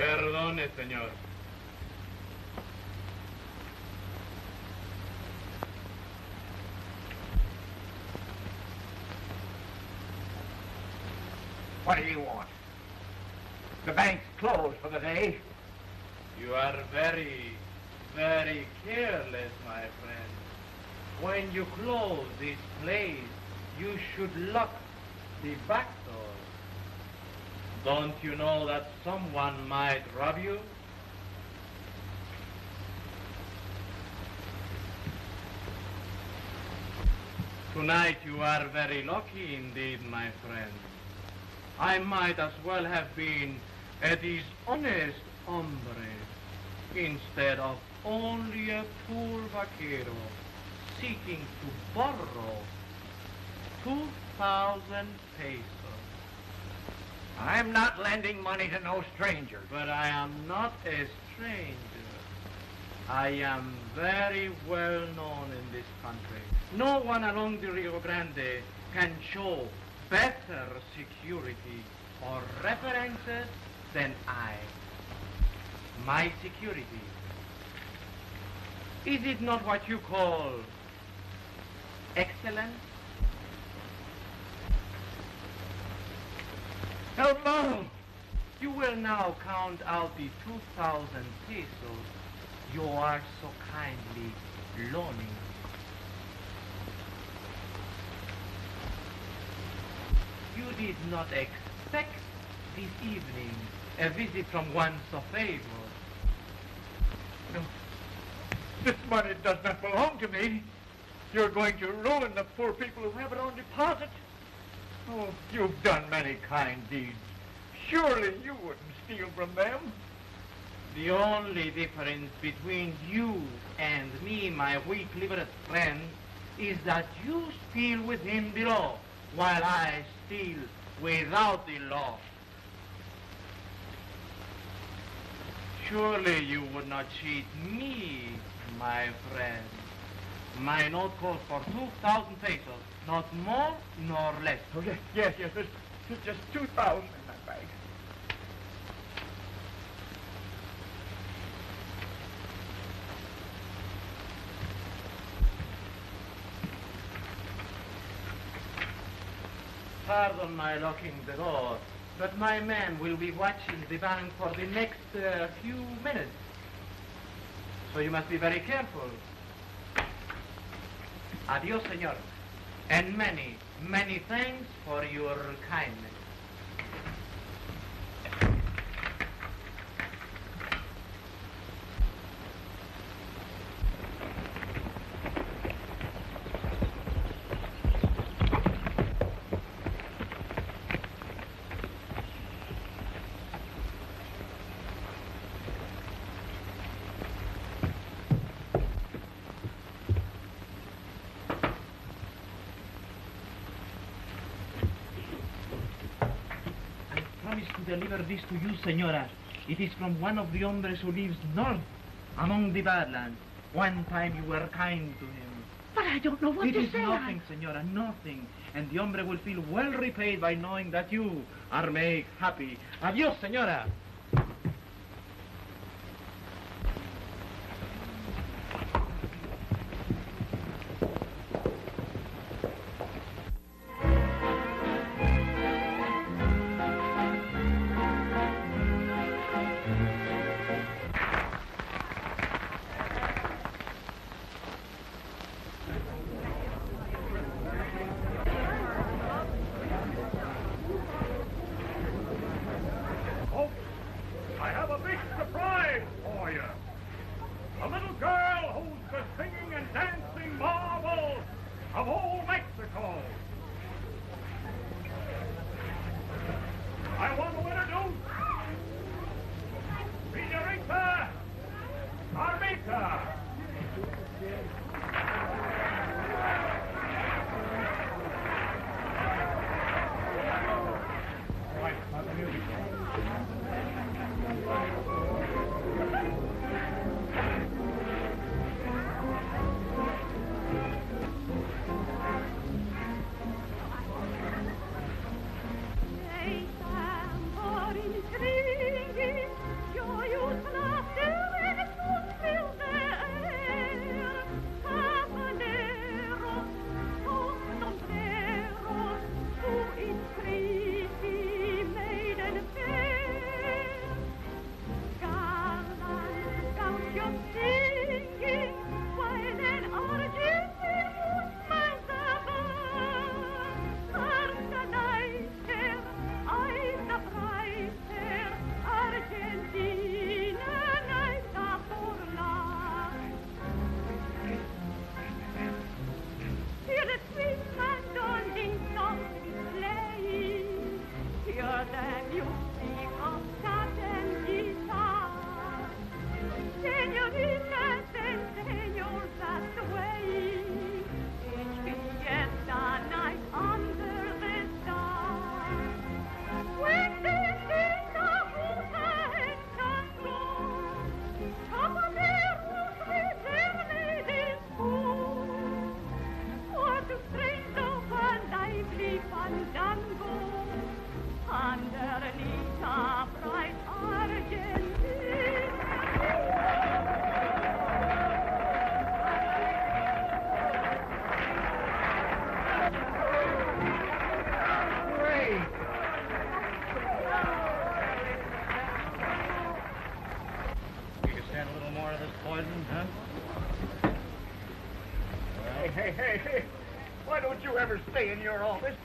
Perdone, señor. What do you want? The bank's closed for the day. You are very, very careless, my friend. When you close this place, you should lock the back door. Don't you know that someone might rob you? Tonight you are very lucky indeed, my friend. I might as well have been a dishonest hombre instead of only a poor vaquero seeking to borrow 2,000 pesos. I'm not lending money to no stranger. But I am not a stranger. I am very well known in this country. No one along the Rio Grande can show better security or references than I. My security. Is it not what you call excellent? Hello! You will now count out the 2,000 pesos you are so kindly loaning. You did not expect this evening a visit from one so favored. No. This money does not belong to me. You're going to ruin the poor people who have it on deposit. Oh, you've done many kind deeds. Surely you wouldn't steal from them. The only difference between you and me, my weak-livered friend, is that you steal within the law, while I steal without the law. Surely you would not cheat me, my friend. My note calls for 2,000 pesos, not more nor less. Oh, yes, yes, yes. There's, there's just 2,000 in that bag. Pardon my locking the door, but my man will be watching the bank for the next uh, few minutes. So you must be very careful. Adios, senor. And many, many thanks for your kindness. I promise to deliver this to you, senora. It is from one of the hombres who lives north, among the badlands. One time you were kind to him. But I don't know what It to is say. nothing, senora, nothing. And the hombre will feel well repaid by knowing that you are made happy. Adios, senora. Hey, hey, hey. Why don't you ever stay in your office?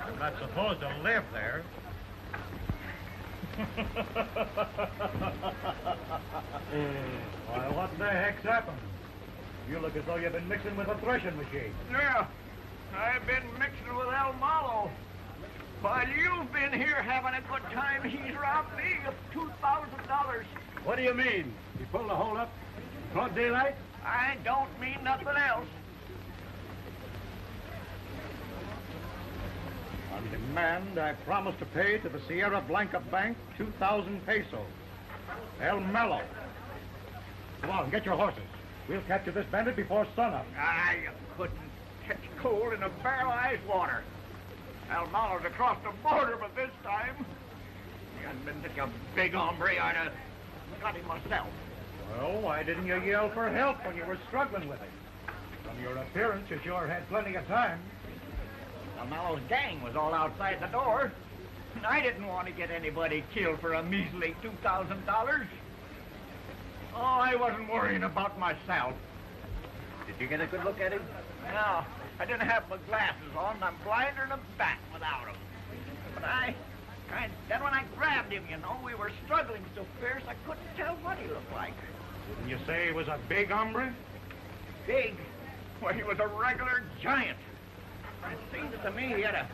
I'm not supposed to live there. Why, what the heck's happened? You look as though you've been mixing with a threshing machine. Yeah, I've been mixing with El Malo. While you've been here having a good time, he's robbed me of $2,000. What do you mean? He pulled the hole up? Broad daylight? I don't mean nothing else. On demand, I promise to pay to the Sierra Blanca Bank 2,000 pesos. El Malo. Come on, get your horses. We'll capture this bandit before sunup. Ah, you couldn't catch cold in a barrel of ice water. El Malo's across the border, but this time, he hadn't been such a big hombre, I'd have got him myself. Well, why didn't you yell for help when you were struggling with him? From your appearance, you sure had plenty of time. El Malo's gang was all outside the door. And I didn't want to get anybody killed for a measly $2,000. Oh, I wasn't worrying about myself. Did you get a good look at him? No, I didn't have my glasses on, and I'm blinder than a bat without them. But I, I, then when I grabbed him, you know, we were struggling so fierce I couldn't tell what he looked like. Didn't you say he was a big hombre? Big. Well, he was a regular giant. It seemed to me he had a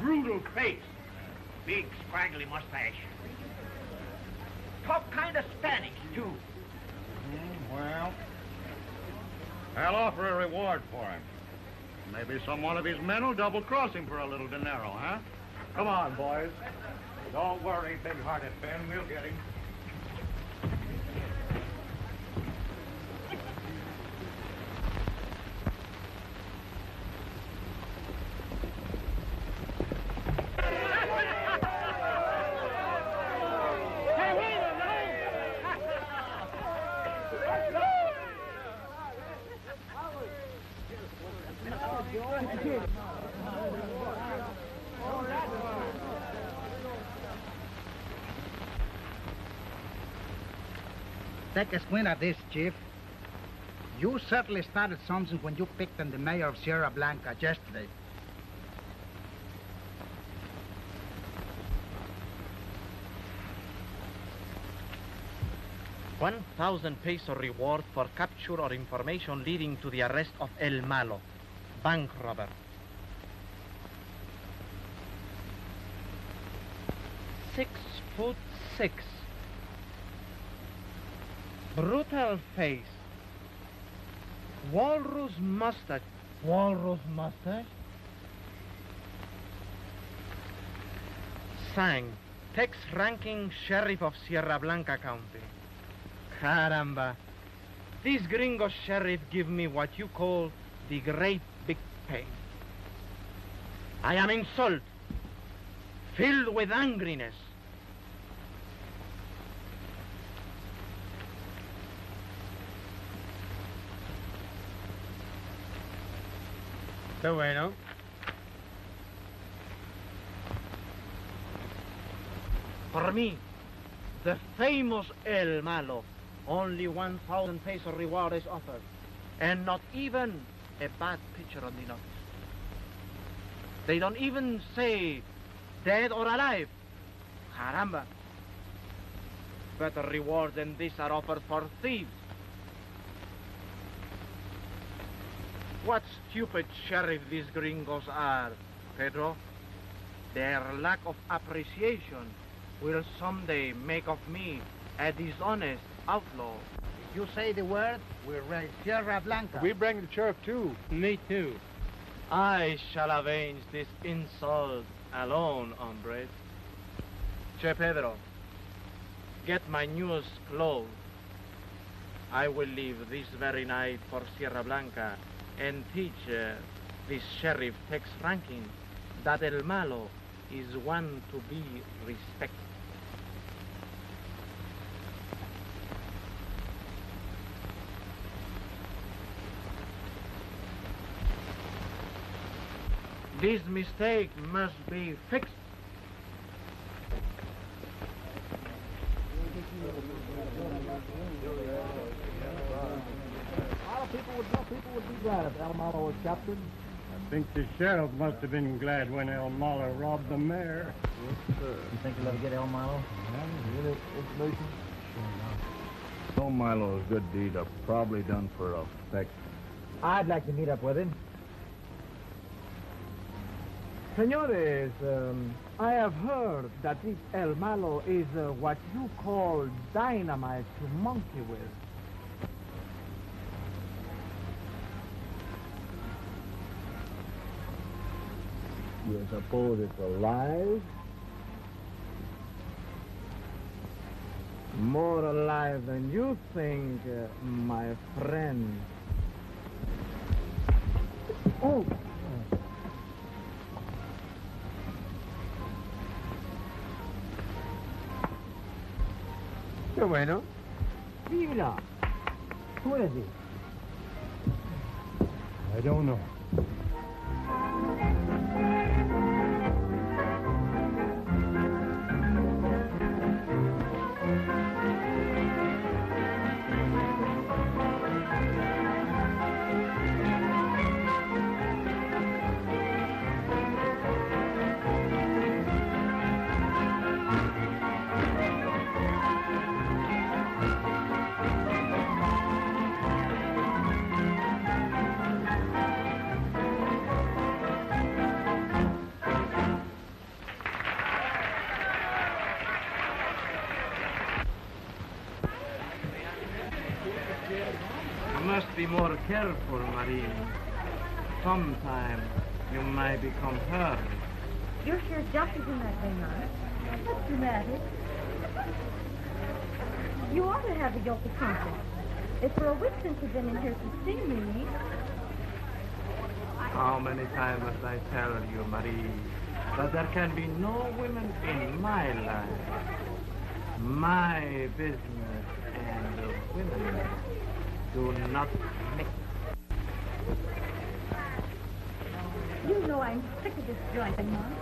brutal face, big scraggly mustache. Talked kind of Spanish, too. Hmm, well, I'll offer a reward for him. Maybe some one of his men will double-cross him for a little dinero, huh? Come on, boys. Don't worry, big-hearted Ben. We'll get him. Take a squint at this, Chief. You certainly started something when you picked on the mayor of Sierra Blanca yesterday. One thousand peso reward for capture or information leading to the arrest of El Malo, bank robber. Six foot six. Brutal face. Walrus mustache. Walrus mustache? Sang, Tex Rankin sheriff of Sierra Blanca County. Caramba. This gringo sheriff give me what you call the great big pain. I am insult, filled with angriness. Qué bueno. For me, the famous El Malo, only 1,000 peso reward is offered, and not even a bad picture on the notice. They don't even say dead or alive. Caramba. Better rewards than this are offered for thieves. What stupid sheriff these gringos are, Pedro. Their lack of appreciation will someday make of me a dishonest outlaw. If you say the word, we'll raid Sierra Blanca. We bring the sheriff too. Me too. I shall avenge this insult alone, hombres. Che Pedro, get my newest clothes. I will leave this very night for Sierra Blanca and teach uh, this sheriff Tex Rankin that El Malo is one to be respected. This mistake must be fixed. A lot of people would know people would be glad if El Malo was captured? I think the sheriff must have been glad when El Malo robbed the mayor. Yes, You think you'll ever get El Malo? Yeah, get information? So Milo's good deed are probably done for effect. I'd like to meet up with him. Senores, um, I have heard that this El Malo is uh, what you call dynamite to monkey with. You suppose it's alive? More alive than you think, uh, my friend. Oh! Qué bueno. Mira, who is he? I don't know. More careful, Marie. Sometime you may become hurt. You're sure jumping in that thing, Honor. What's the matter? You ought to have a guilty conscience. It's for a week since you've been in here to see me. How many times must I tell you, Marie, that there can be no women in my life? My business and women do not sick of this joint, Mom.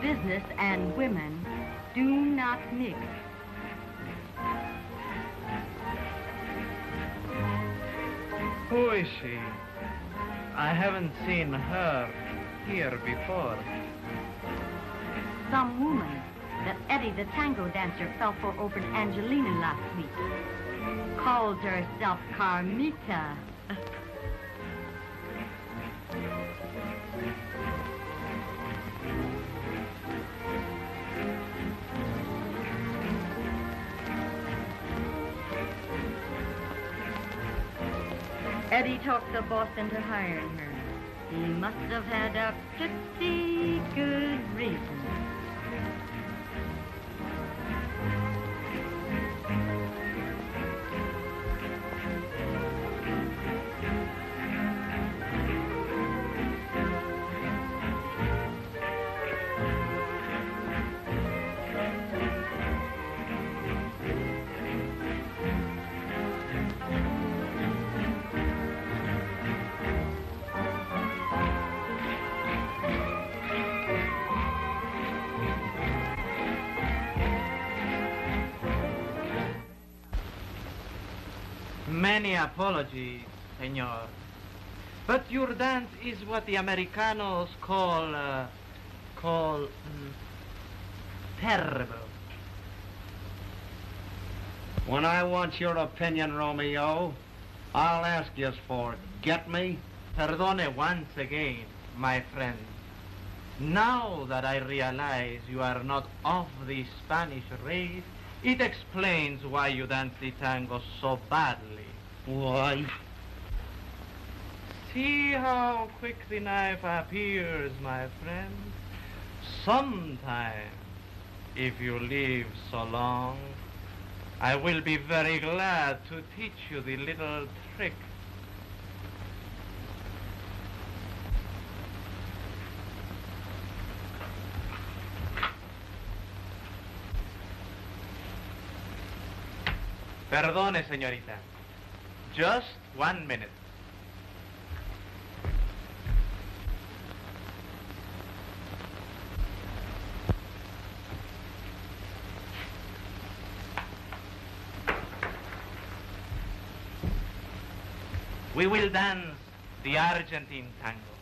Business and women do not mix. Who is she? I haven't seen her here before. Some woman that Eddie the tango dancer fell for over in Angelina last week. Calls herself Carmita. Talked the boss into hiring her. He must have had a pretty good reason. Apologies, senor. But your dance is what the Americanos call, uh, call, mm, terrible. When I want your opinion, Romeo, I'll ask you for it. Get me? Perdone once again, my friend. Now that I realize you are not of the Spanish race, it explains why you dance the tango so badly. Why? See how quick the knife appears, my friend. Sometime, if you live so long, I will be very glad to teach you the little trick. Perdone, señorita. Just one minute. We will dance the Argentine tango.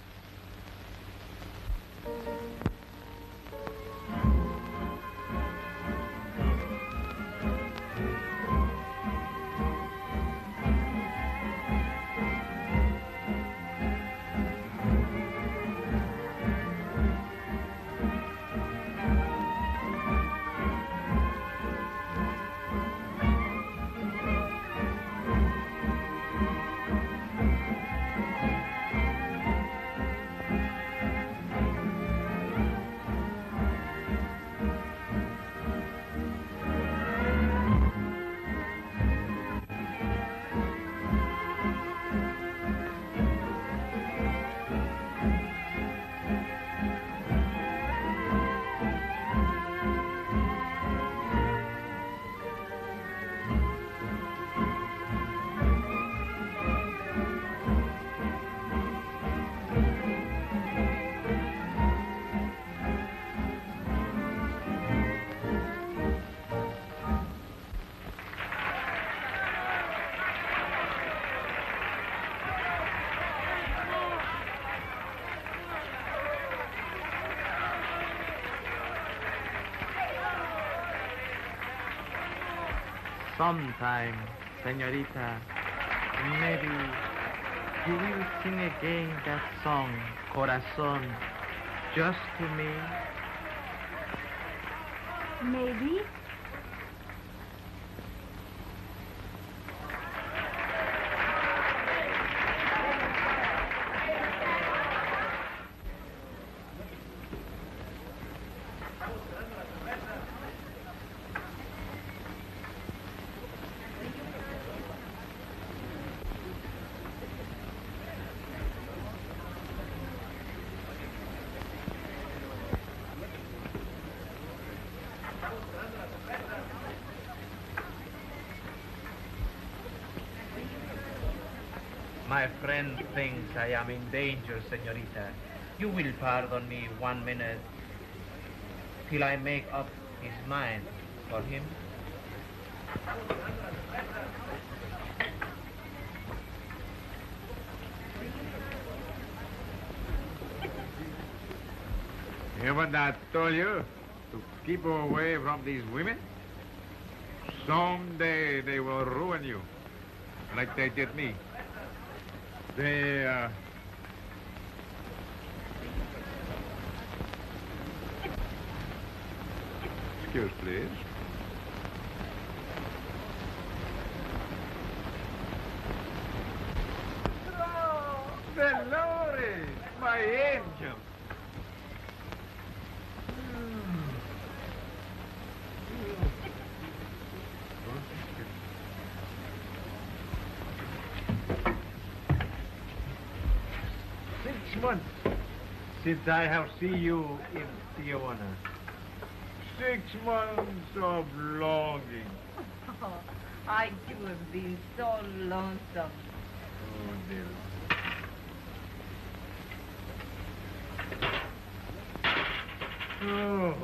Sometime, señorita, maybe you will sing again that song, Corazón, just to me. Maybe. My friend thinks I am in danger, señorita. You will pardon me one minute till I make up his mind for him. Haven't I told you to keep away from these women? Someday they will ruin you, like they did me. They, uh... Excuse, please. Oh, Dolores, my angel. Six months since I have seen you in Tijuana. Six months of longing. Oh, I too have been so lonesome. Oh, dear. Oh,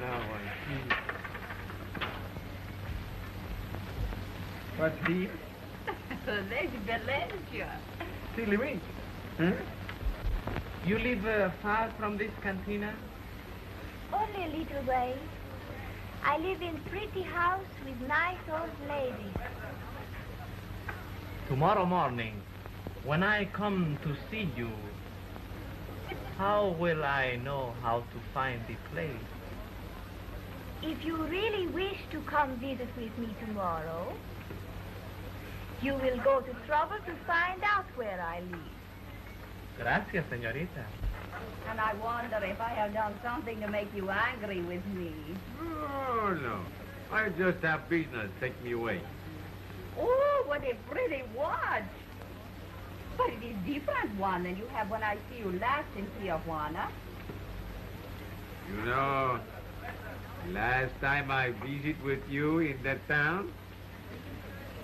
now I see. What's he? Lady Valencia. See, Luis, Huh? You live uh, far from this cantina? Only a little way. I live in pretty house with nice old lady. Tomorrow morning, when I come to see you, how will I know how to find the place? If you really wish to come visit with me tomorrow, you will go to trouble to find out where I live. Gracias, señorita. And I wonder if I have done something to make you angry with me. Oh, no. I just have business. Take me away. Oh, what a pretty watch. But it is different one than you have when I see you last in Tijuana. You know, last time I visit with you in that town,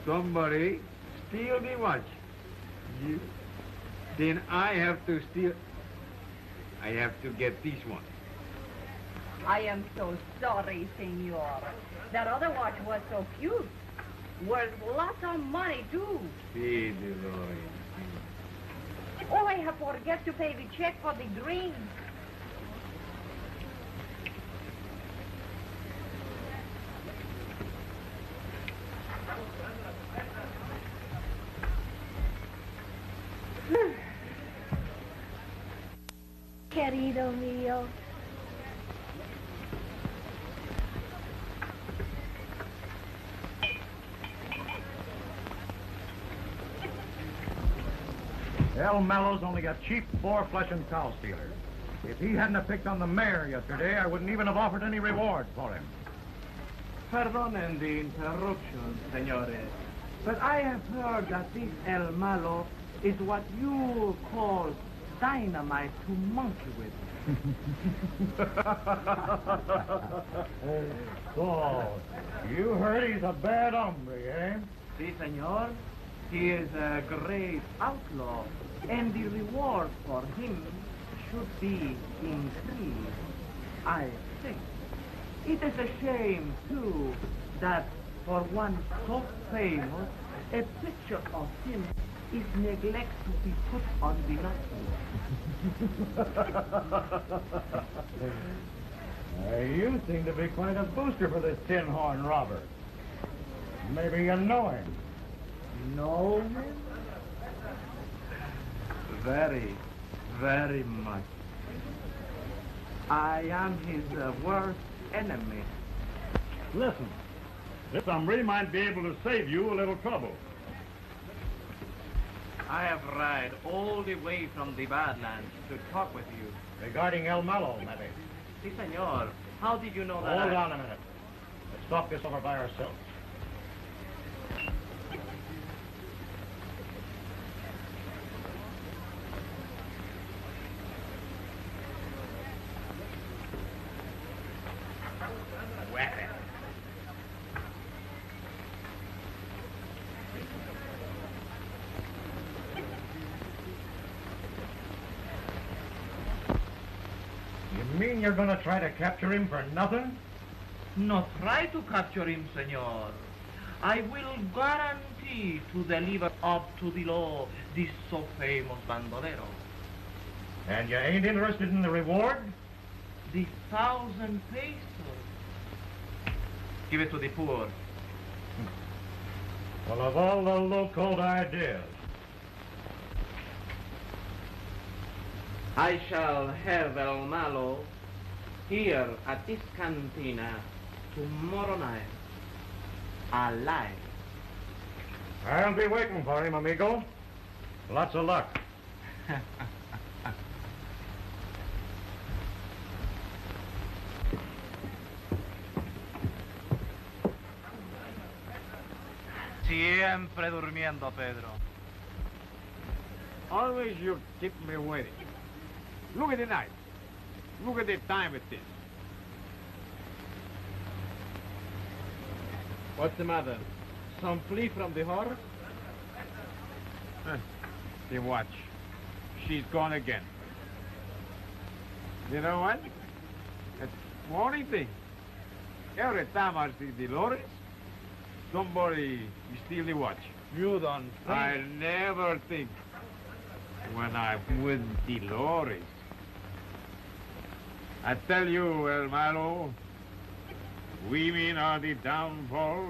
somebody steal the watch. You, then I have to steal. I have to get this one. I am so sorry, senor. That other watch was so cute. Worth lots of money, too. See. Oh, I have forget to pay the check for the drink. Querido mío. El Malo's only a cheap boar flesh and cow stealer. If he hadn't have picked on the mayor yesterday, I wouldn't even have offered any reward for him. Perdonen the interruption, señores, but I have heard that this El Malo is what you call dynamite to monkey with. so, you heard he's a bad hombre, eh? Si, senor, he is a great outlaw, and the reward for him should be increased, I think. It is a shame, too, that for one so famous, a picture of him is neglected to be put on the mantel. Uh, you seem to be quite a booster for this tin horn robber. Maybe you know him. Know him? Very, very much. I am his uh, worst enemy. Listen, this hombre might be able to save you a little trouble. I have ride all the way from the Badlands to talk with you. Regarding El Malo, maybe. Si, senor. How did you know that? Hold I- on a minute. Let's talk this over by ourselves. Weapon. You mean you're going to try to capture him for nothing? Not try to capture him, senor. I will guarantee to deliver up to the law this so famous bandolero. And you ain't interested in the reward? The thousand pesos. Give it to the poor. Well, of all the low-code ideas, I shall have El Malo here at this cantina tomorrow night. Alive. I'll be waiting for him, amigo. Lots of luck. Siempre durmiendo, Pedro. Always you keep me waiting. Look at the night. Look at the time it is. What's the matter? Some flea from the horse? Huh. The watch. She's gone again. You know what? It's funny thing. Every time I see Dolores, somebody steal the watch. You don't I never think when I'm with Dolores. I tell you, El Malo, women are the downfall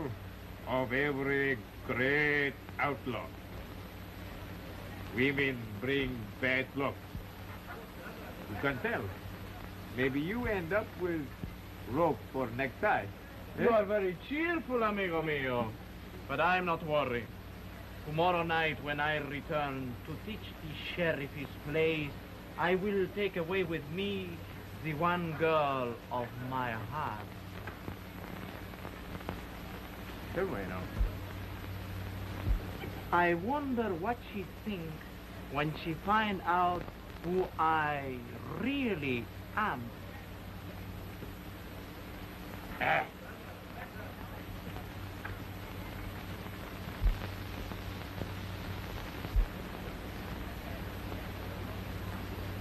of every great outlaw. Women bring bad luck. You can tell. Maybe you end up with rope for necktie. Eh? You are very cheerful, amigo mio. But I'm not worried. Tomorrow night, when I return to teach the sheriff his place, I will take away with me the one girl of my heart. Bueno. I wonder what she thinks when she find out who I really am. Ah.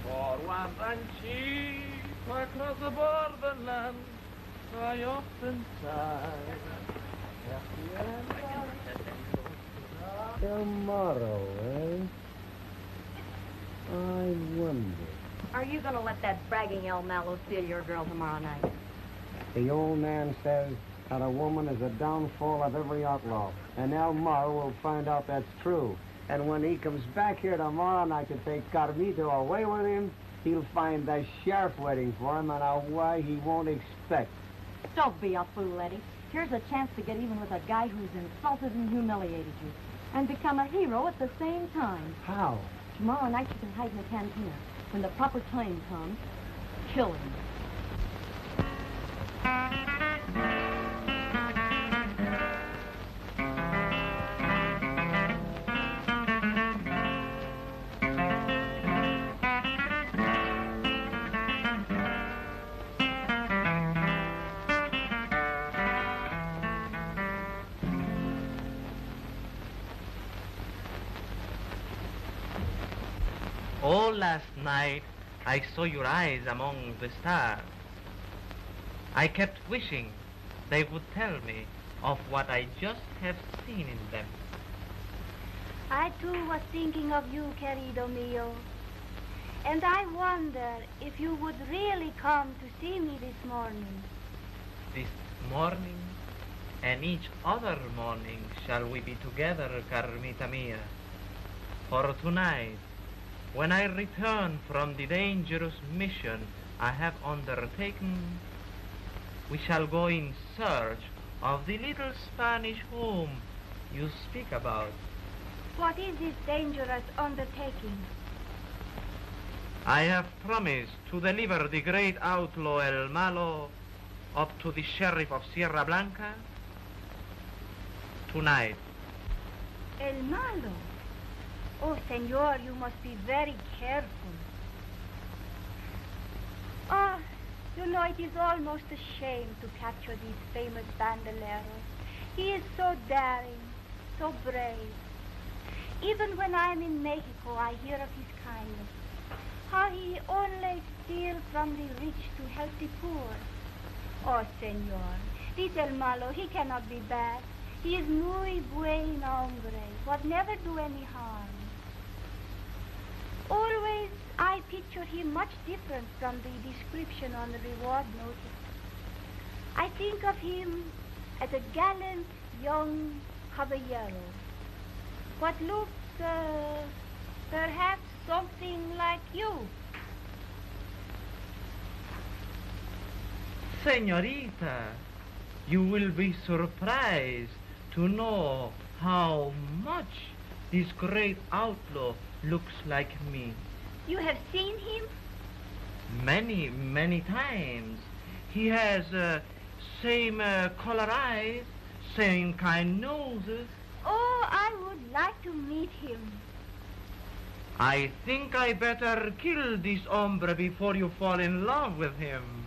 For one ranchito across the borderland, I often sigh. Tomorrow, eh? I wonder. Are you going to let that bragging El Malo steal your girl tomorrow night? The old man says that a woman is a downfall of every outlaw. And El Malo will find out that's true. And when he comes back here tomorrow night to take Carmita away with him, he'll find the sheriff waiting for him and a way he won't expect. Don't be a fool, Eddie. Here's a chance to get even with a guy who's insulted and humiliated you. And become a hero at the same time. How? Tomorrow night you can hide in the cantina. When the proper time comes, kill him. Last night I saw your eyes among the stars. I kept wishing they would tell me of what I just have seen in them. I too was thinking of you, querido mio. And I wonder if you would really come to see me this morning. This morning and each other morning shall we be together, Carmita mia. For tonight, when I return from the dangerous mission I have undertaken, we shall go in search of the little Spanish home you speak about. What is this dangerous undertaking? I have promised to deliver the great outlaw El Malo up to the sheriff of Sierra Blanca tonight. El malo. Oh, senor, you must be very careful. Ah, oh, you know, it is almost a shame to capture these famous bandoleros. He is so daring, so brave. Even when I'm in Mexico, I hear of his kindness. How he only steals from the rich to help the poor. Oh, senor, this El Malo, he cannot be bad. He is muy buen hombre, would never do any harm. Always I picture him much different from the description on the reward notice. I think of him as a gallant young caballero. What looks, uh, perhaps something like you. Senorita, you will be surprised to know how much this great outlaw looks like me. You have seen him? Many, many times. He has uh, same uh, color eyes, same kind noses. Oh, I would like to meet him. I think I better kill this hombre before you fall in love with him.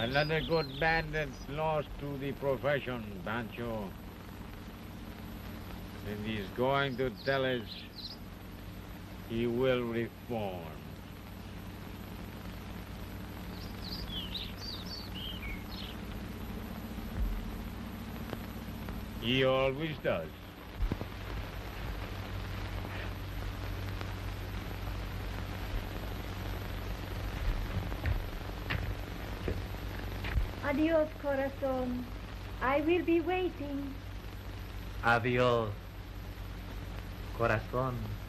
Another good bandit lost to the profession, Pancho. And he's going to tell us he will reform. He always does. Adios, corazon. I will be waiting. Adios, corazón.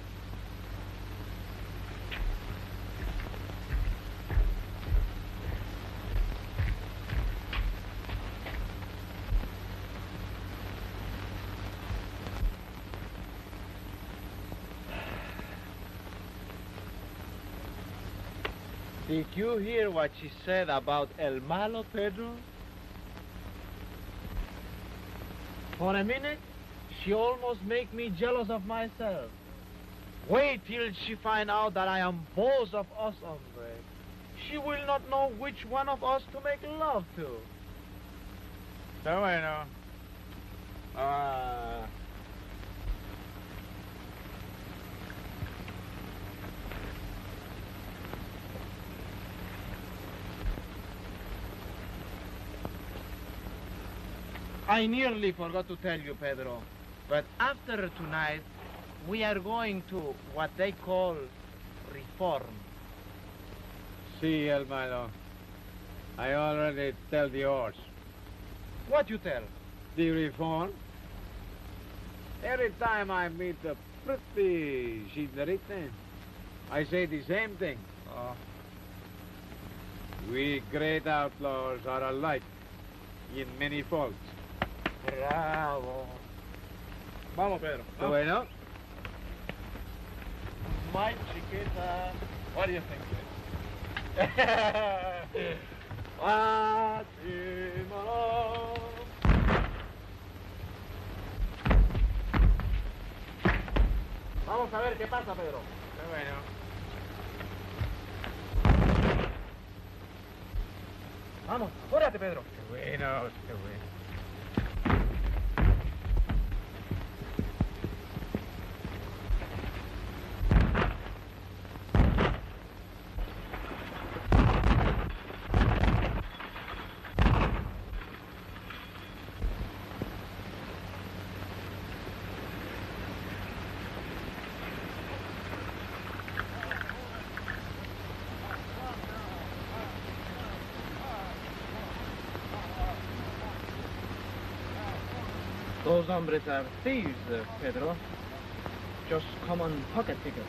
Did you hear what she said about El Malo, Pedro? For a minute, she almost make me jealous of myself. Wait till she find out that I am boss of us, hombre. She will not know which one of us to make love to. Está bueno. Ah. I nearly forgot to tell you, Pedro, but after tonight, we are going to what they call reform. See, El Malo. I already tell the horse. What you tell? The reform? Every time I meet a pretty senorita, I say the same thing. Oh. We great outlaws are alike in many faults. Bravo. Vamos, Pedro. Está bueno? My chiquita. What do you think. Vamos a ver qué pasa, Pedro. Está bueno. Vamos, apúrate, Pedro. Qué bueno, qué bueno. Those hombres are thieves, Pedro. Just common pocket pickers.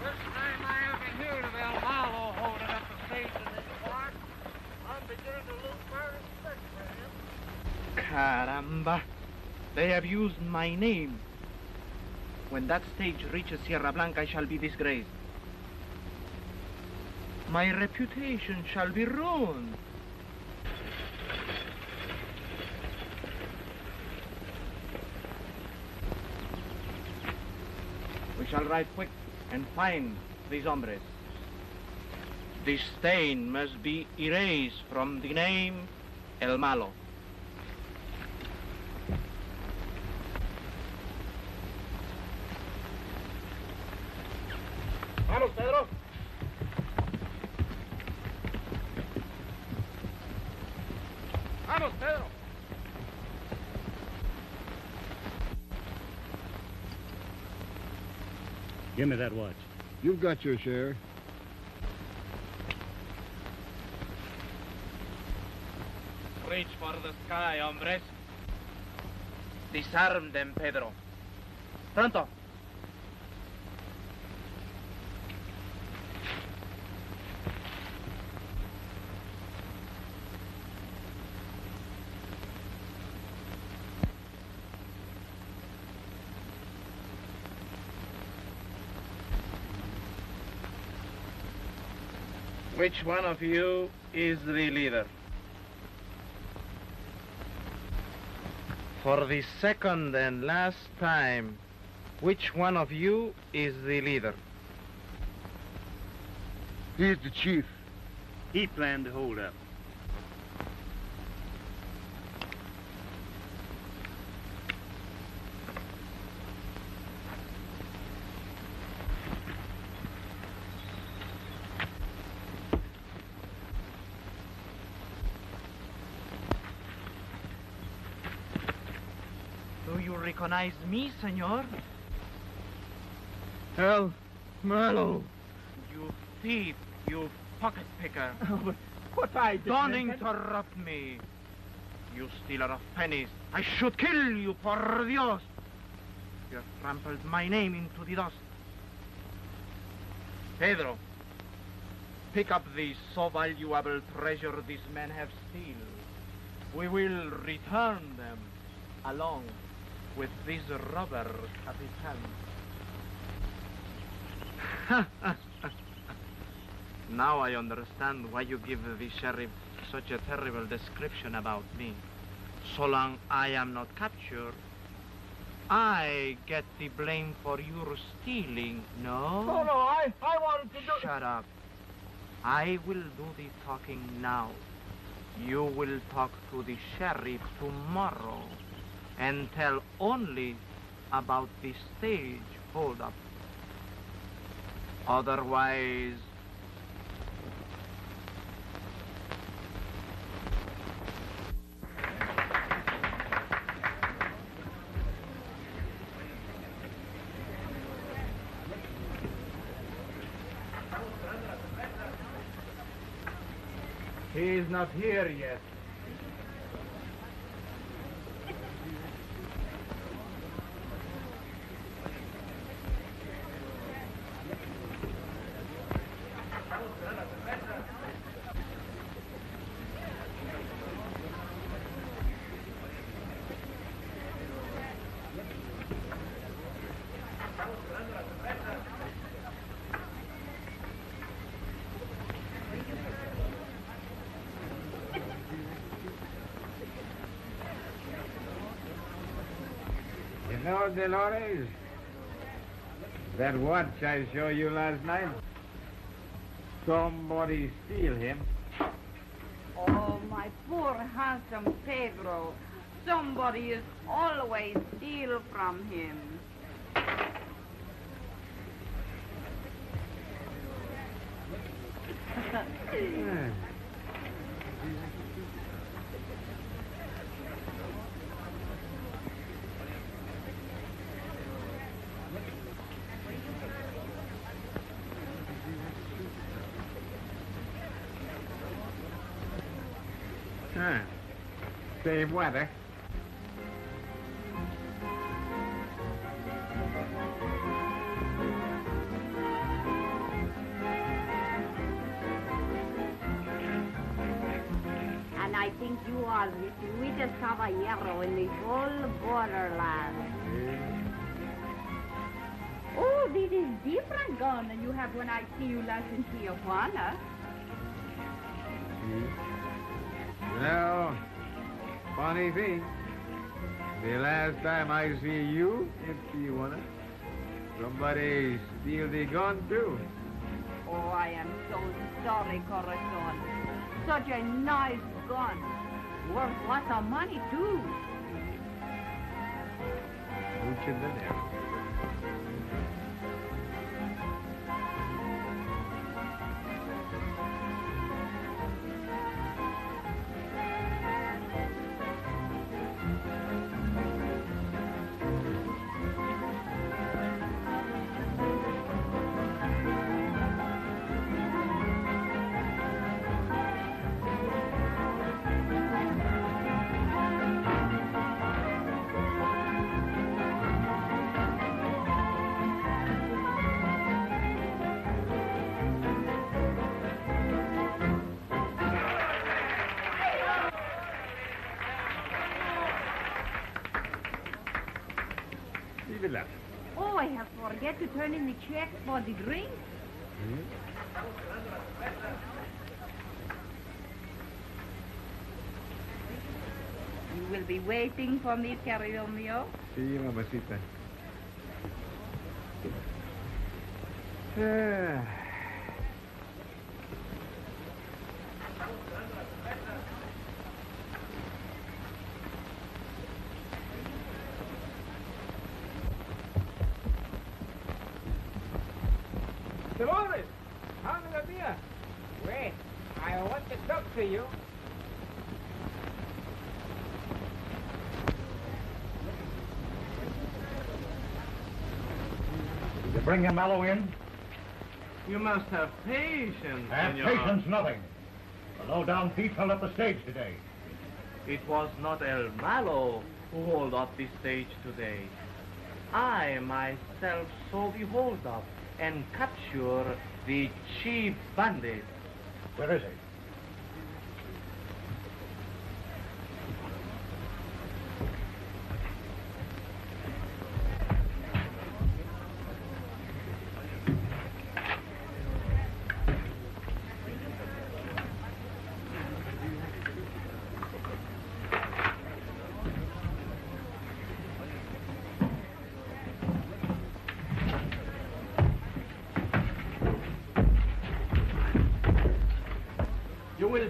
First time I ever heard of El Malo holding up a stage in this park. I'm beginning Caramba. They have used my name. When that stage reaches Sierra Blanca, I shall be disgraced. My reputation shall be ruined. We shall ride quick and find these hombres. This stain must be erased from the name El Malo. Vamos, Pedro. Give me that watch. You've got your share. Reach for the sky, hombres. Disarm them, Pedro. Pronto. Which one of you is the leader? For the second and last time, which one of you is the leader? He's the chief. He planned to hold recognize me, senor? El Malo. You thief, you pocket picker. What I Don't interrupt me. You stealer of pennies. I should kill you, por Dios. You have trampled my name into the dust. Pedro, pick up the so valuable treasure these men have stolen. We will return them along with these robber capitans. now I understand why you give the sheriff such a terrible description about me. So long I am not captured, I get the blame for your stealing, no? No, no, I, I wanted to do... Shut up. I will do the talking now. You will talk to the sheriff tomorrow and tell only about the stage holdup. Otherwise, He is not here yet. Know, Dolores, that watch I showed you last night, somebody steal him. Oh, my poor handsome Pedro. Somebody is always steal from him. Huh. Save weather. And I think think you are the sweetest caballero in the whole borderland. Oh, this is different gun than you have when I see you last in Tijuana. Well, funny thing. The last time I see you in Tijuana, somebody steal the gun too. Oh, I am so sorry, Corazon. Such a nice gun. Worth lots of money, too. Mucho dinero. Forget turn in the check for the drink. You will be waiting for me, querido mío. Sí, mamacita. Ah. Dolores, Ángela mía. Wait, I want to talk to you. Did you bring your mellow in? You must have patience, Have senor. patience, nothing. The low-down thief held up the stage today. It was not El Malo who held up the stage today. I myself saw the hold up and capture the chief bandit. Where is he?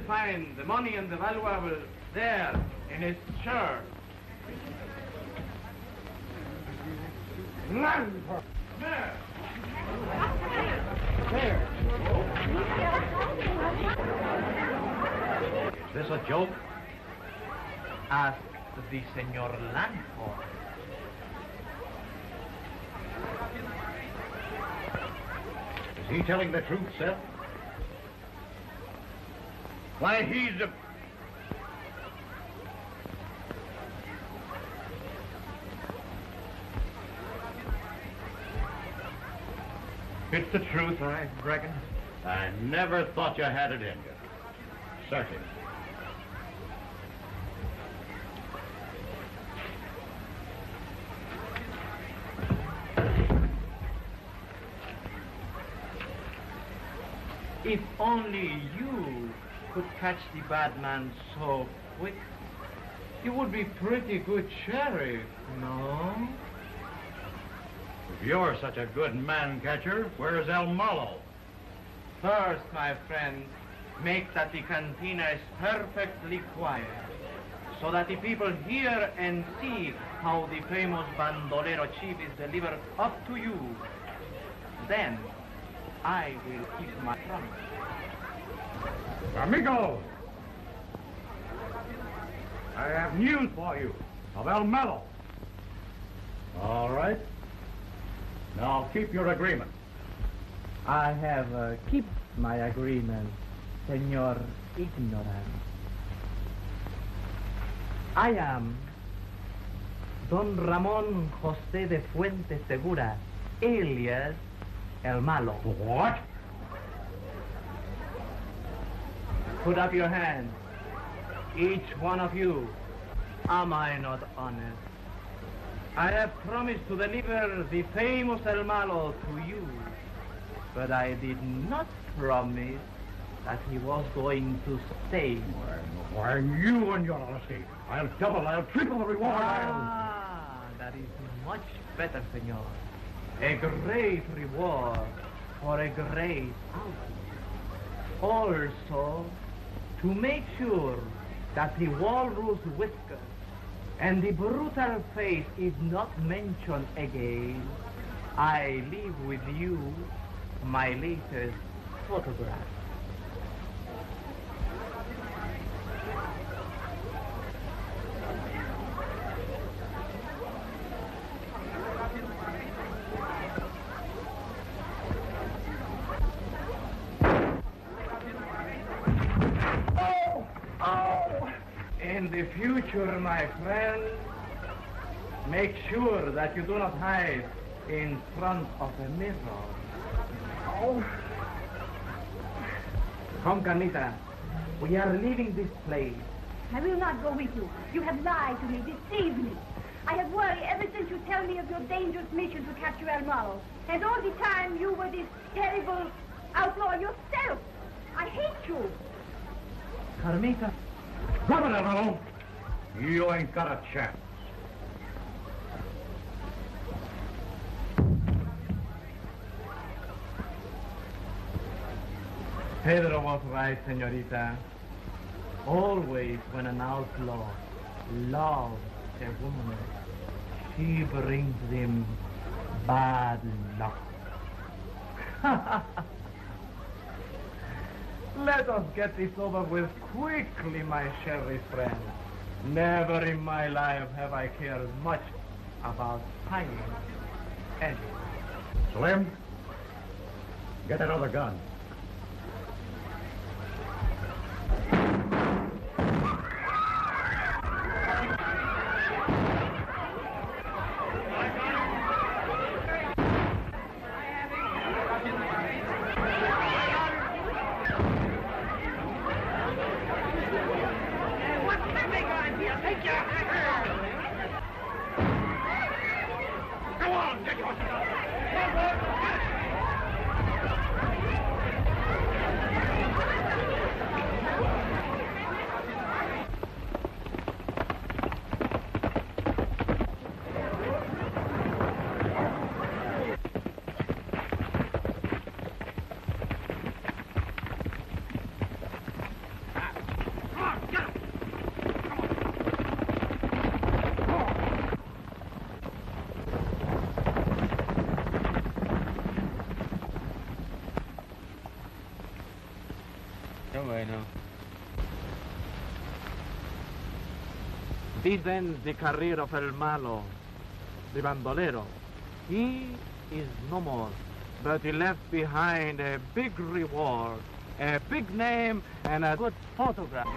Find the money and the valuable there in his shirt. Run for There. Is this a joke? Ask the Senor Landport. Is he telling the truth, Seth? Why, he's a... It's the truth, I reckon. I never thought you had it in you. Certainly. If only you could catch the bad man so quick, you would be pretty good sheriff, no? If you're such a good man-catcher, where's El Malo? First, my friend, make that the cantina is perfectly quiet, so that the people hear and see how the famous bandolero chief is delivered up to you. Then, I will keep my promise. Amigo! I have news for you of El Malo. All right. Now keep your agreement. I have uh, keep my agreement, Senor Ignorant. I am Don Ramon José de Fuente Segura, alias El Malo. What? Put up your hand. each one of you. Am I not honest? I have promised to deliver the famous El Malo to you, but I did not promise that he was going to stay. Why, you and your honesty. I'll double, I'll triple the reward. I'll... Ah, that is much better, senor. A great reward for a great outing. Also, to make sure that the walrus whiskers and the brutal face is not mentioned again, I leave with you my latest photograph. In the future, my friend, make sure that you do not hide in front of a mirror. Oh. Come, Carmita. We are leaving this place. I will not go with you. You have lied to me, deceived me. I have worried ever since you tell me of your dangerous mission to capture El Malo. And all the time you were this terrible outlaw yourself. I hate you. Carmita. It, Alvaro. You ain't got a chance. Pedro was right, senorita. Always when an outlaw loves a woman, she brings him bad luck. Let us get this over with quickly, my cherry friend. Never in my life have I cared much about hanging anyone. Slim, get that other gun. Qué bueno. Ends the career of El Malo, the bandolero. He is no more, but he left behind a big reward, a big name, and a good photograph.